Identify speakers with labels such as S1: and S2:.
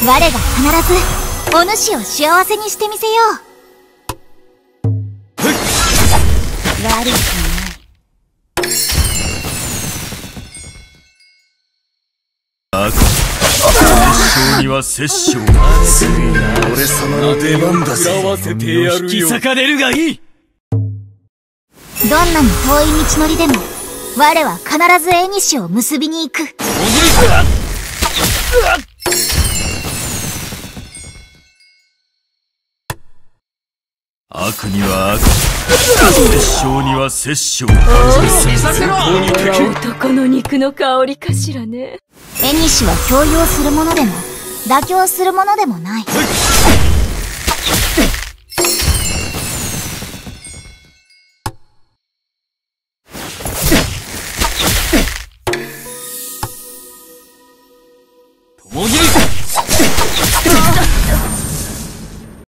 S1: 我が必ずお主を幸せにしてみせよう。悪くない。
S2: 悪殺生には殺生だ
S3: 俺様の出番だぜ
S4: わせてやる
S2: 引き裂かれるがい。い。
S1: どんなに遠い。道のりでも我は必ず縁西を結びに行く
S2: 悪には悪殺生には殺生
S5: 男の肉の香りかしらね。
S1: 縁西は強要するものでも妥協するものでもない